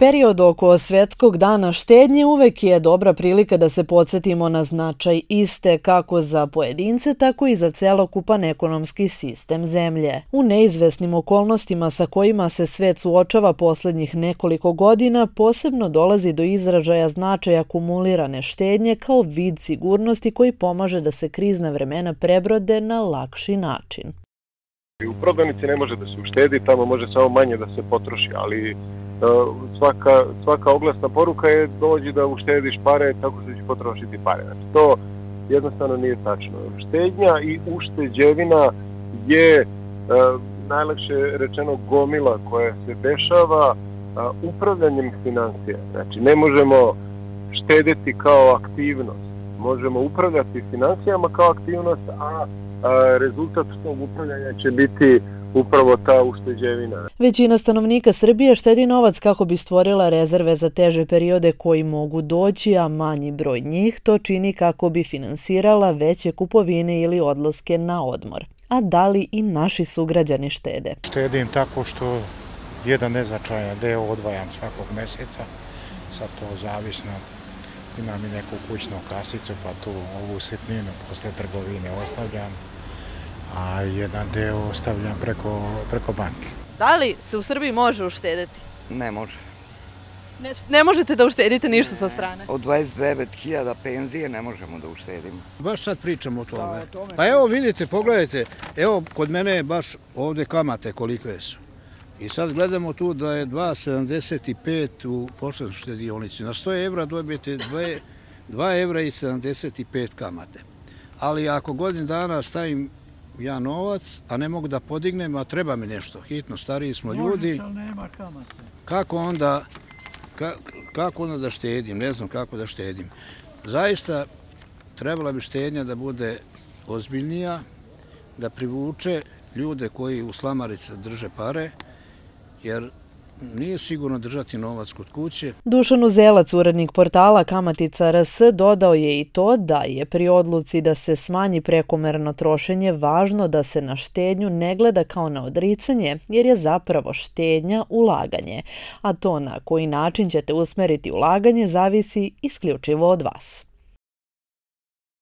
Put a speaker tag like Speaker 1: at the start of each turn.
Speaker 1: Period oko Svetskog dana štednje uvek je dobra prilika da se podsjetimo na značaj iste kako za pojedince, tako i za celokupan ekonomski sistem zemlje. U neizvesnim okolnostima sa kojima se svet suočava poslednjih nekoliko godina, posebno dolazi do izražaja značaja akumulirane štednje kao vid sigurnosti koji pomaže da se krizna vremena prebrode na lakši način.
Speaker 2: U prodavnici ne može da se uštedi, tamo može samo manje da se potroši, ali Eh, svaka, svaka oglasna poruka je dođi da uštediš pare tako što će potrošiti pare. Znači, to jednostavno nije tačno. Štednja i ušteđevina je eh, najlakše rečeno gomila koja se dešava eh, upravljanjem financija. Znači, ne možemo štediti kao aktivnost. Možemo upravljati financijama kao aktivnost, a, a rezultat tog upravljanja će biti upravo ta ušteđevina.
Speaker 1: Većina stanovnika Srbije štedi novac kako bi stvorila rezerve za teže periode koji mogu doći, a manji broj njih to čini kako bi finansirala veće kupovine ili odlaske na odmor. A da li i naši sugrađani štede?
Speaker 3: Štedim tako što jedan neznačajan deo odvajam svakog meseca, sad to zavisno imam i neku kućnu kasicu, pa tu ovu sitninu posle trgovine ostavljam a jedan deo ostavljam preko, preko banke.
Speaker 1: Da li se u Srbiji može uštedeti?
Speaker 4: Ne može.
Speaker 1: Ne, ne možete da uštedite ništa sa strane?
Speaker 4: Od 29.000 penzije ne možemo da uštedimo.
Speaker 5: Baš sad pričamo o tome. Pa evo vidite, pogledajte, evo kod mene je baš ovde kamate koliko su. I sad gledamo tu da je 2,75 u pošledu štedionici. Na 100 evra dobijete 2 evra i 75 kamate. Ali ako godin dana stavim ja novac, a ne mogu da podignem, a treba mi nešto, hitno, stariji smo ljudi. Možeš, ali nema kamate. Kako onda, kako onda da štedim, ne znam kako da štedim. Zaista, trebala bi štednja da bude ozbiljnija, da privuče ljude koji u slamarice drže pare, jer nije sigurno držati novac kod kuće.
Speaker 1: Dušan Uzelac, urednik portala Kamatica RS, dodao je i to da je pri odluci da se smanji prekomerno trošenje važno da se na štednju ne gleda kao na odricanje, jer je zapravo štednja ulaganje. A to na koji način ćete usmeriti ulaganje zavisi isključivo od vas.